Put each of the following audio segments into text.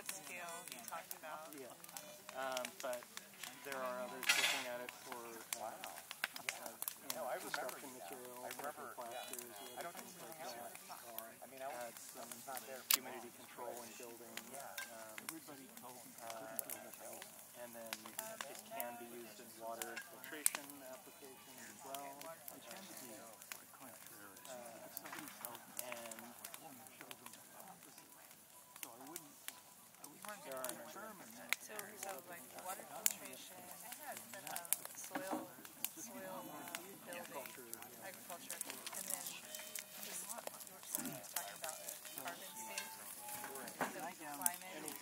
broad scale you talked about. Yeah. Um, but there are others looking at it for Wow. uh, you No, know, I remember, construction yeah. materials, I remember, different plasters, I other don't think things it's like hung out that. I mean, I Add some not there for humidity control in buildings. Yeah. Um, Everybody tells me uh, and then it can be used in water filtration applications as well. it tends to be quite contrary. If somebody tells me, And I'm going to show them the opposite. So I wouldn't, I would there are determine that So, so like water filtration, um, soil, soil uh, building, agriculture, and then just something was talking about the carbon sink, the climate.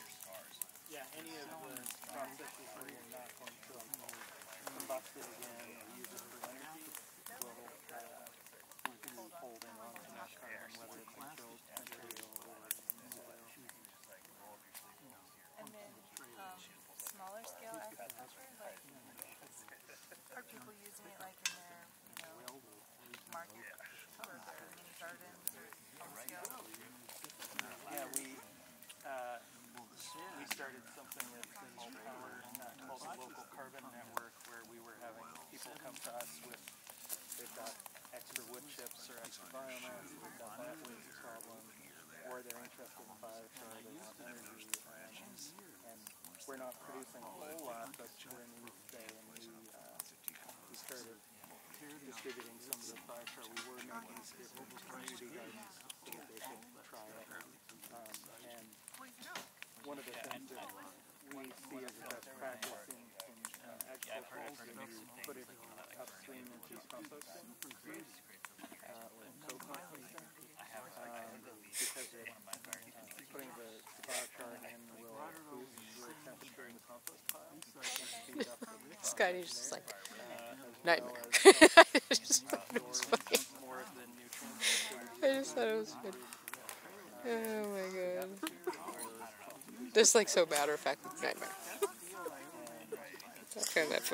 yeah, any of the processes where you're not going to combust it again or use it for energy. Will uh, hold in on enough carbon, whether it's in filled material or in soil. And then um, smaller scale agriculture, like are people using it like in their, you know, market or their mini gardens or home scale? Yeah, we uh, we started something that's in Power uh, called the Local Carbon Network, where we were people come to us with they've got extra wood chips or extra biomass, they've got that waste problem, or they're interested in biochar, they want energy, um, and we're not producing a whole lot, but we're in the day, and we uh, we started distributing some of the biochar we were making to different community gardens so that they could try it. Um, and one of the things that we see as a best practice in, in uh, agriculture is you put it upstream into composting uh, or co-composting um, because it, uh, putting the, the biochar in will boost your temperature in the compost pile and speed up just like, nightmare. I just thought it was funny. more of the nutrients. I just thought it was funny. Oh my god. Just like so matter of fact, nightmare. I found that funny.